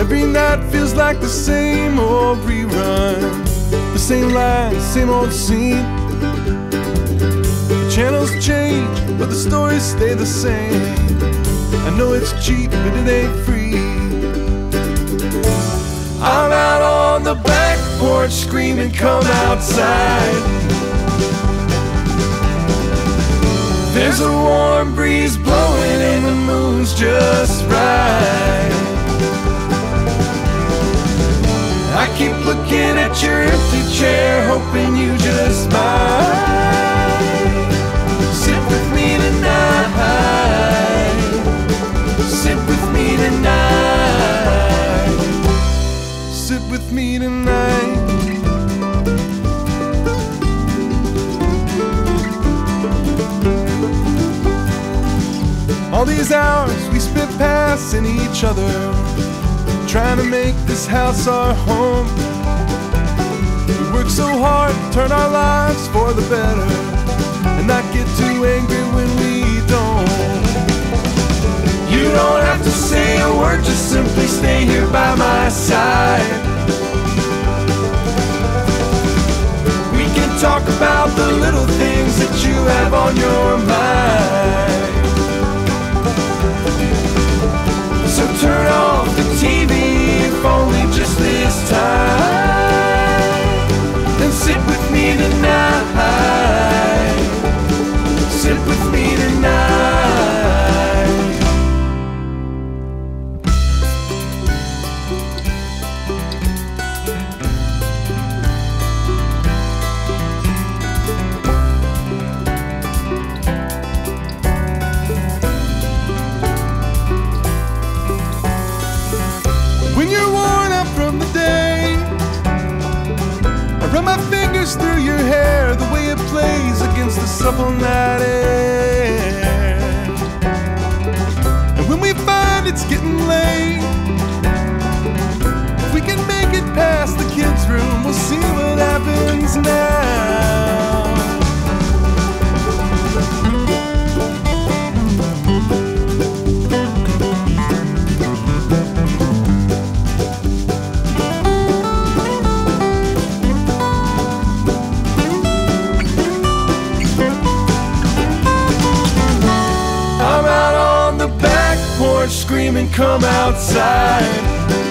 Every night feels like the same old rerun. The same lines, same old scene. The channels change, but the stories stay the same. I know it's cheap, but it ain't free. I'm out on the back porch screaming, come outside. There's a warm breeze blowing and the moon's just at your empty chair, hoping you just might sit with me tonight. Sit with me tonight. Sit with me tonight. All these hours we spent passing each other, trying to make this house our home. Work so hard, turn our lives for the better, and not get too angry when we don't. You don't have to say a word, just simply stay here by my side. We can talk about the little things that you have on your mind. When you're worn out from the day, I run my fingers through your hair, the way it plays against the supple night air. Screaming, come outside.